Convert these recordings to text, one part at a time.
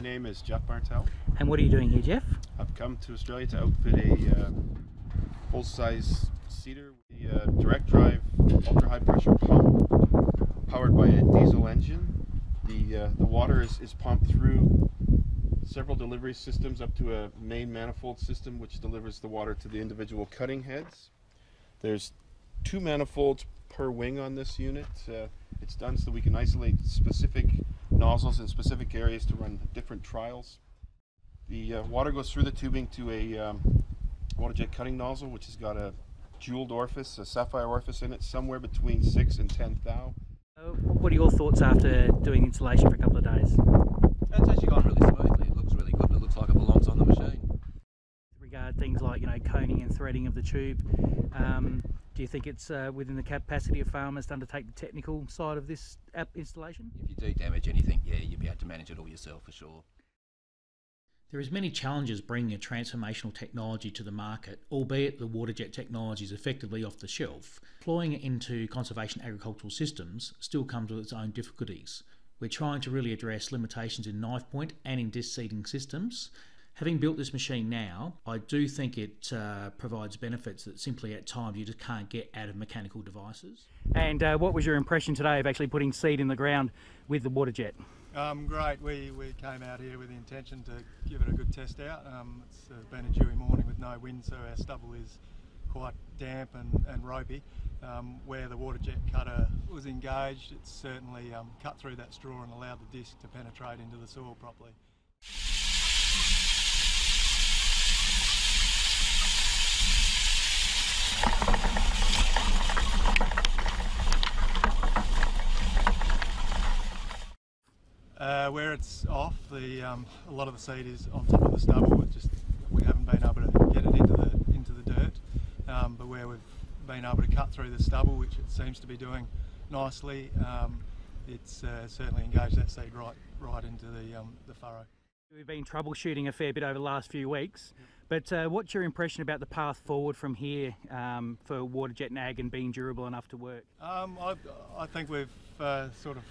name is Jeff Bartel. And what are you doing here, Jeff? I've come to Australia to outfit a uh, full-size seeder, with a uh, direct drive, ultra-high pressure pump, powered by a diesel engine. The uh, the water is, is pumped through several delivery systems up to a main manifold system, which delivers the water to the individual cutting heads. There's two manifolds per wing on this unit. Uh, it's done so we can isolate specific nozzles in specific areas to run different trials. The uh, water goes through the tubing to a um, water jet cutting nozzle, which has got a jeweled orifice, a sapphire orifice in it, somewhere between 6 and 10 thou. Uh, what are your thoughts after doing installation for a couple of days? It's actually gone really smoothly. It looks really good. It looks like it belongs on the machine. Regard things like you know coning and threading of the tube. Um, do you think it's uh, within the capacity of farmers to undertake the technical side of this app installation? If you do damage anything, yeah, you'll be able to manage it all yourself for sure. There is many challenges bringing a transformational technology to the market, albeit the waterjet technology is effectively off the shelf. Deploying it into conservation agricultural systems still comes with its own difficulties. We're trying to really address limitations in knife point and in disc seeding systems. Having built this machine now, I do think it uh, provides benefits that simply at times you just can't get out of mechanical devices. And uh, what was your impression today of actually putting seed in the ground with the water jet? Um, great. We, we came out here with the intention to give it a good test out. Um, it's uh, been a dewy morning with no wind, so our stubble is quite damp and, and ropey. Um, where the water jet cutter was engaged, it certainly um, cut through that straw and allowed the disc to penetrate into the soil properly. Uh, where it's off, the um, a lot of the seed is on top of the stubble. It just we haven't been able to get it into the into the dirt. Um, but where we've been able to cut through the stubble, which it seems to be doing nicely, um, it's uh, certainly engaged that seed right right into the um, the furrow. We've been troubleshooting a fair bit over the last few weeks, but uh, what's your impression about the path forward from here um, for waterjet nag and being durable enough to work? Um, I, I think we've uh, sort of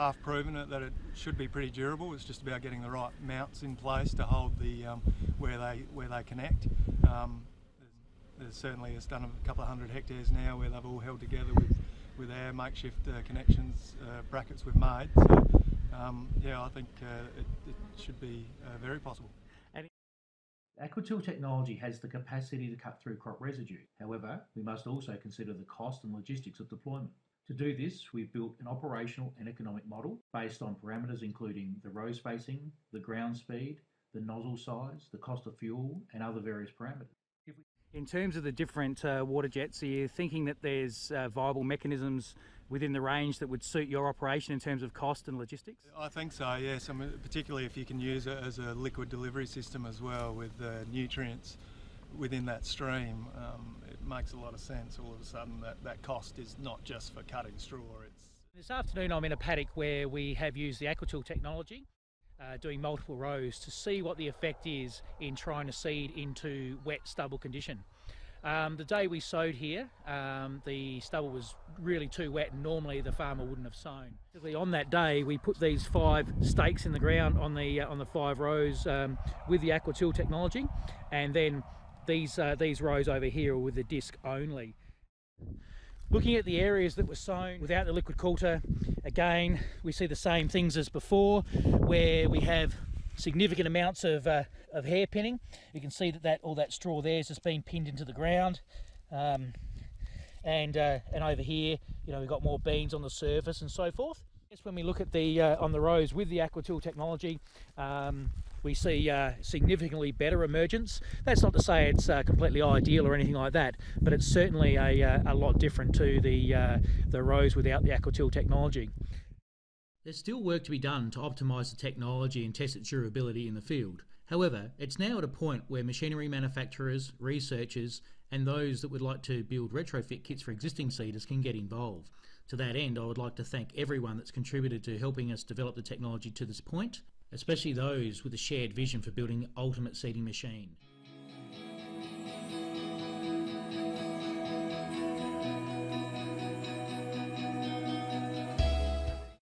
half proven it that it should be pretty durable. It's just about getting the right mounts in place to hold the um, where they where they connect. Um, there's, there's, certainly it's done a couple of hundred hectares now where they've all held together with with our makeshift uh, connections uh, brackets we've made. So um, yeah, I think uh, it, it, should be uh, very possible. AquaTill technology has the capacity to cut through crop residue. However, we must also consider the cost and logistics of deployment. To do this, we've built an operational and economic model based on parameters including the row spacing, the ground speed, the nozzle size, the cost of fuel, and other various parameters. In terms of the different uh, water jets, are you thinking that there's uh, viable mechanisms within the range that would suit your operation in terms of cost and logistics? I think so, yes. I mean, particularly if you can use it as a liquid delivery system as well with uh, nutrients within that stream, um, it makes a lot of sense. All of a sudden, that, that cost is not just for cutting straw. It's this afternoon, I'm in a paddock where we have used the AquaTill technology, uh, doing multiple rows to see what the effect is in trying to seed into wet stubble condition. Um, the day we sowed here, um, the stubble was really too wet, and normally the farmer wouldn't have sown. On that day, we put these five stakes in the ground on the uh, on the five rows um, with the AquaTill technology, and then these uh, these rows over here with the disc only. Looking at the areas that were sown without the liquid coulter, again we see the same things as before, where we have significant amounts of, uh, of hair pinning. You can see that, that all that straw there has just been pinned into the ground. Um, and uh, and over here, you know, we've got more beans on the surface and so forth. Yes, when we look at the uh, on the rows with the AquaTill technology, um, we see uh, significantly better emergence. That's not to say it's uh, completely ideal or anything like that, but it's certainly a, uh, a lot different to the, uh, the rows without the AquaTill technology. There's still work to be done to optimise the technology and test its durability in the field. However, it's now at a point where machinery manufacturers, researchers, and those that would like to build retrofit kits for existing seeders can get involved. To that end, I would like to thank everyone that's contributed to helping us develop the technology to this point especially those with a shared vision for building the ultimate seeding machine.